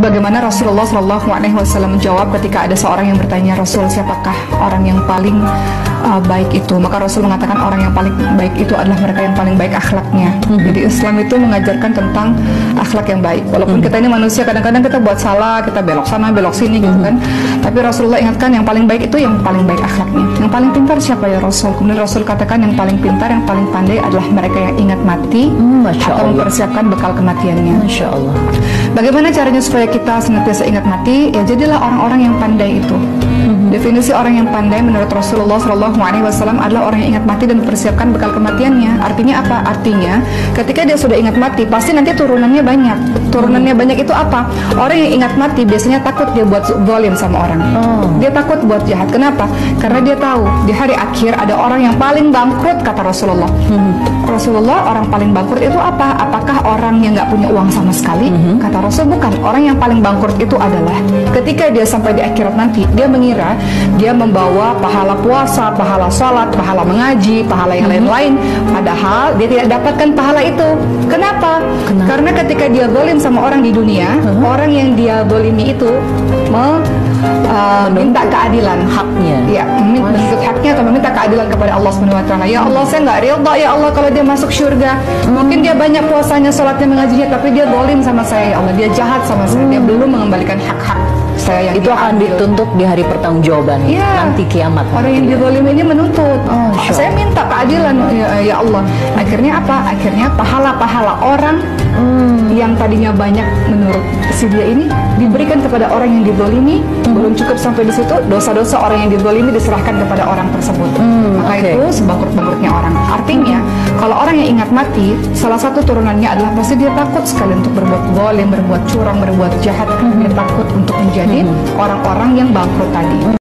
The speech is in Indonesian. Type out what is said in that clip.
Bagaimana Rasulullah Wasallam menjawab ketika ada seorang yang bertanya Rasul siapakah orang yang paling uh, baik itu. Maka Rasul mengatakan orang yang paling baik itu adalah mereka yang paling baik akhlaknya. Hmm. jadi Islam itu mengajarkan tentang akhlak yang baik. Walaupun hmm. kita ini manusia kadang-kadang kita buat salah kita belok sana belok sini gitu kan. Tapi Rasulullah ingatkan yang paling baik itu yang paling baik akhlaknya. Yang paling pintar siapa ya Rasul? Kemudian Rasul katakan yang paling pintar yang paling pandai adalah mereka yang ingat mati hmm, atau mempersiapkan bekal kematiannya. Masya Allah. Bagaimana caranya supaya kita senantiasa ingat mati, ya jadilah orang-orang yang pandai itu. Definisi orang yang pandai menurut Rasulullah Shallallahu Alaihi Wasallam adalah orang yang ingat mati dan mempersiapkan bekal kematiannya. Artinya apa? Artinya ketika dia sudah ingat mati, pasti nanti turunannya banyak. Turunannya banyak itu apa? Orang yang ingat mati biasanya takut dia buat zalim sama orang. Oh. Dia takut buat jahat. Kenapa? Karena dia tahu di hari akhir ada orang yang paling bangkrut kata Rasulullah. Mm-hmm. Rasulullah orang paling bangkrut itu apa? Apakah orang yang nggak punya uang sama sekali? Mm-hmm. Kata Rasul bukan. Orang yang paling bangkrut itu adalah ketika dia sampai di akhirat nanti dia mengira dia membawa pahala puasa, pahala sholat, pahala mengaji, pahala yang lain-lain. Padahal dia tidak dapatkan pahala itu. Kenapa? Kenapa? Karena ketika dia bolim sama orang di dunia, uh-huh. orang yang dia bolimi itu me, uh, minta keadilan haknya. Ya, menuntut haknya atau meminta keadilan kepada Allah Subhanahu wa taala. Ya Allah, saya nggak ridha ya Allah kalau dia masuk surga. Hmm. Mungkin dia banyak puasanya, sholatnya, mengajinya, tapi dia bolim sama saya ya Allah. Dia jahat sama saya. Dia belum mengembalikan hak-hak saya yang itu akan dituntut di hari pertanggungjawaban ya, nanti kiamat orang yang dizalim ini menuntut oh, ya, Allah akhirnya apa akhirnya pahala-pahala orang hmm. yang tadinya banyak menurut si dia ini diberikan kepada orang yang dizalimi hmm. belum cukup sampai di situ dosa-dosa orang yang dizalimi diserahkan kepada orang tersebut hmm, maka okay. itu sebangkrut-bangkrutnya orang artinya kalau orang yang ingat mati salah satu turunannya adalah pasti dia takut sekali untuk berbuat zalim berbuat curang berbuat jahat hmm. dia takut untuk menjadi orang-orang yang bangkrut tadi